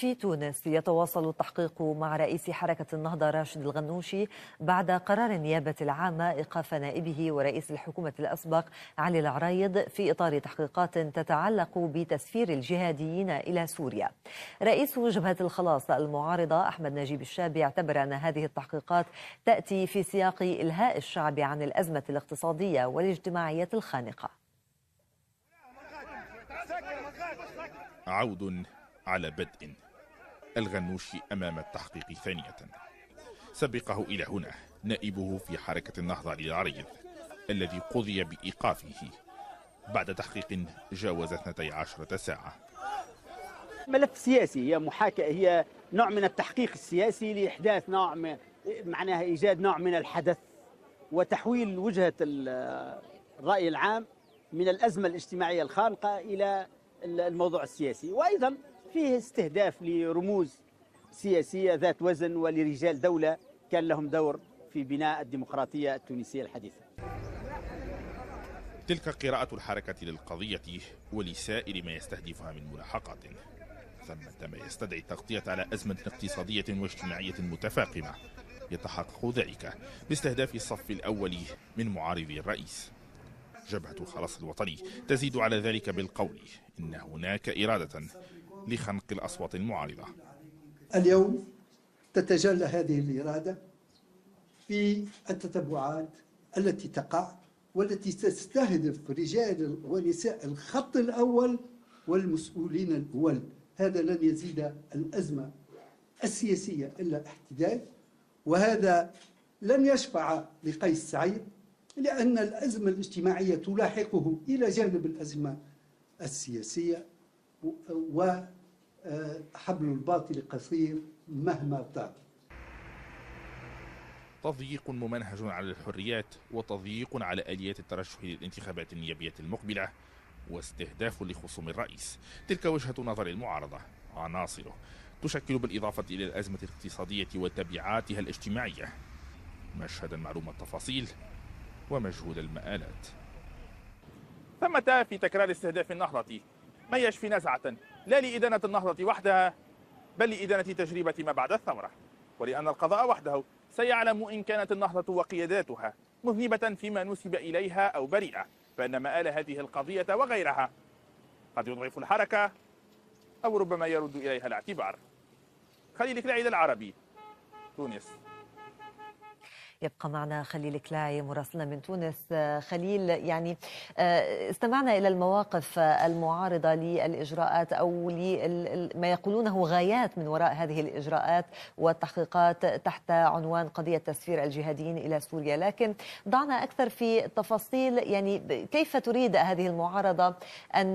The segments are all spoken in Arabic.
في تونس يتواصل التحقيق مع رئيس حركة النهضة راشد الغنوشي بعد قرار النيابة العامة إيقاف نائبه ورئيس الحكومة الأسبق علي العرايض في إطار تحقيقات تتعلق بتسفير الجهاديين إلى سوريا. رئيس جبهة الخلاص المعارضة أحمد نجيب الشابي اعتبر أن هذه التحقيقات تأتي في سياق إلهاء الشعب عن الأزمة الاقتصادية والاجتماعية الخانقة. عود على بدء. الغنوشي أمام التحقيق ثانية. سبقه إلى هنا نائبه في حركة النهضة للعريض الذي قضي بإيقافه بعد تحقيق جاوز 12 ساعة. ملف سياسي هي محاكاة هي نوع من التحقيق السياسي لإحداث نوع من معناها إيجاد نوع من الحدث وتحويل وجهة الرأي العام من الأزمة الاجتماعية الخانقة إلى الموضوع السياسي. وأيضا فيه استهداف لرموز سياسية ذات وزن ولرجال دولة. كان لهم دور في بناء الديمقراطية التونسية الحديثة. تلك قراءة الحركة للقضية ولسائر ما يستهدفها من ملاحقات ثمة ما يستدعي التغطية على أزمة اقتصادية واجتماعية متفاقمة. يتحقق ذلك باستهداف الصف الأول من معارضي الرئيس. جبهة الخلاص الوطني تزيد على ذلك بالقول إن هناك إرادة لخنق الأصوات المعارضة. اليوم تتجلى هذه الإرادة في التتبعات التي تقع والتي تستهدف رجال ونساء الخط الأول والمسؤولين الأول. هذا لن يزيد الأزمة السياسية إلا احتداد وهذا لن يشفع لقيس سعيد لأن الأزمة الاجتماعية تلاحقه إلى جانب الأزمة السياسية. وحبل الباطل قصير مهما طال. تضييق ممنهج على الحريات وتضييق على آليات الترشح للانتخابات النيابية المقبلة واستهداف لخصوم الرئيس. تلك وجهة نظر المعارضة. عناصره تشكل بالإضافة إلى الأزمة الاقتصادية وتبعاتها الاجتماعية. مشهدا معلوم التفاصيل ومجهول المآلات. ثمة في تكرار استهداف النهضة. ما يشفي نزعة. لا لإدانة النهضة وحدها بل لإدانة تجربة ما بعد الثورة ولأن القضاء وحده سيعلم إن كانت النهضة وقياداتها مذنبة فيما نسب إليها أو بريئة فإن مآل هذه القضية وغيرها قد يضعف الحركة أو ربما يرد إليها الاعتبار. خليل كلاعي العربي تونس. يبقى معنا خليل كلاعي مراسلنا من تونس. خليل يعني استمعنا إلى المواقف المعارضة للإجراءات أو ما يقولونه غايات من وراء هذه الإجراءات والتحقيقات تحت عنوان قضية تسفير الجهاديين إلى سوريا. لكن ضعنا أكثر في تفاصيل يعني كيف تريد هذه المعارضة أن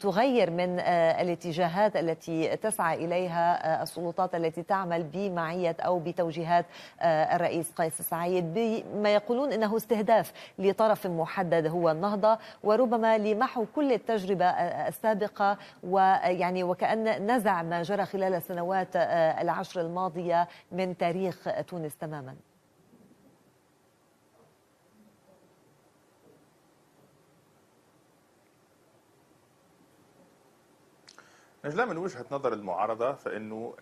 تغير من الاتجاهات التي تسعى إليها السلطات التي تعمل بمعية أو بتوجيهات الرئيس قيس سعيد بما يقولون إنه استهداف لطرف محدد هو النهضة وربما لمحو كل التجربة السابقة ويعني وكأن نزع ما جرى خلال السنوات العشر الماضية من تاريخ تونس تماما. نجلاء من وجهة نظر المعارضة فإنه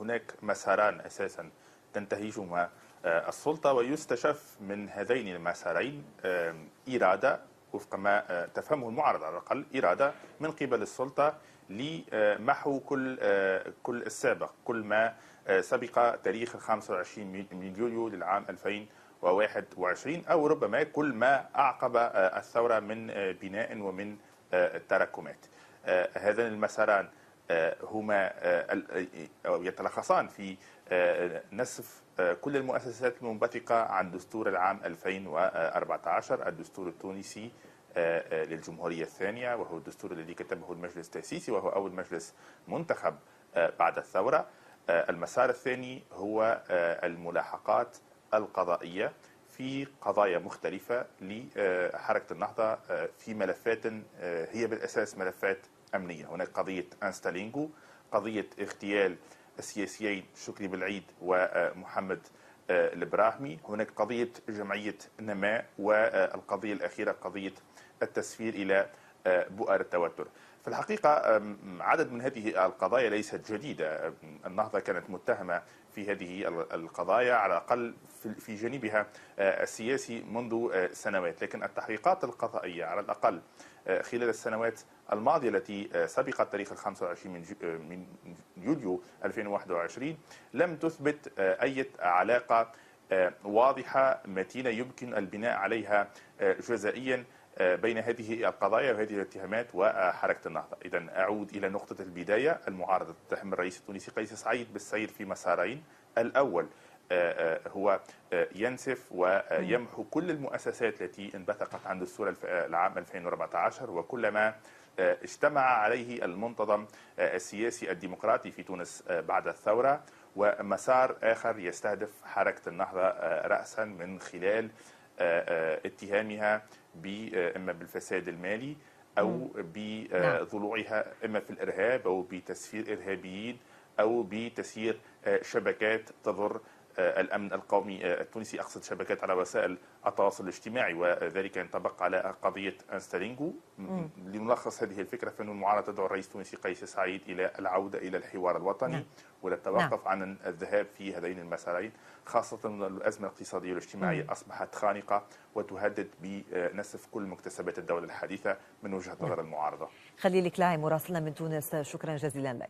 هناك مساران أساسا تنتهجهما السلطة ويستشف من هذين المسارين إرادة وفق ما تفهمه المعارضة على الأقل إرادة من قبل السلطة لمحو كل كل السابق كل ما سبق تاريخ ال 25 من يوليو للعام 2021 أو ربما كل ما أعقب الثورة من بناء ومن تراكمات هذان المساران هما يتلخصان في نسف كل المؤسسات المنبثقة عن دستور العام 2014 الدستور التونسي للجمهورية الثانية وهو الدستور الذي كتبه المجلس التأسيسي وهو أول مجلس منتخب بعد الثورة. المسار الثاني هو الملاحقات القضائية. في قضايا مختلفة لحركة النهضة في ملفات هي بالأساس ملفات أمنية. هناك قضية أنستالينجو قضية اغتيال السياسيين شكري بالعيد ومحمد الابراهيمي هناك قضية جمعية نماء والقضية الأخيرة قضية التسفير إلى بؤر التوتر. في الحقيقة عدد من هذه القضايا ليست جديدة. النهضة كانت متهمة في هذه القضايا على الأقل في جانبها السياسي منذ سنوات. لكن التحقيقات القضائية على الأقل خلال السنوات الماضية التي سبقت تاريخ ال 25 من يوليو 2021 لم تثبت أي علاقة واضحة متينة يمكن البناء عليها جزائيا. بين هذه القضايا وهذه الاتهامات وحركة النهضة. إذا أعود إلى نقطة البداية المعارضة تتهم الرئيس التونسي قيس سعيد بالسير في مسارين. الأول هو ينسف ويمحو كل المؤسسات التي انبثقت عن دستور العام 2014 وكل ما اجتمع عليه المنتظم السياسي الديمقراطي في تونس بعد الثورة. ومسار آخر يستهدف حركة النهضة رأسا من خلال اتهامها إما بالفساد المالي أو بضلوعها إما في الإرهاب أو بتسفير إرهابيين أو بتسيير شبكات تضر الأمن القومي التونسي أقصد شبكات على وسائل التواصل الاجتماعي وذلك ينطبق على قضية انستالينغو لنلخص هذه الفكرة فان المعارضه تدعو الرئيس التونسي قيس سعيد إلى العودة إلى الحوار الوطني نعم. وللتوقف نعم. عن الذهاب في هذين المسارين خاصة ان الأزمة الاقتصادية والاجتماعية مم. أصبحت خانقة وتهدد بنسف كل مكتسبات الدولة الحديثة من وجهة نظر نعم. المعارضة. خليل كلاعي مراسلنا من تونس شكرا جزيلا لك.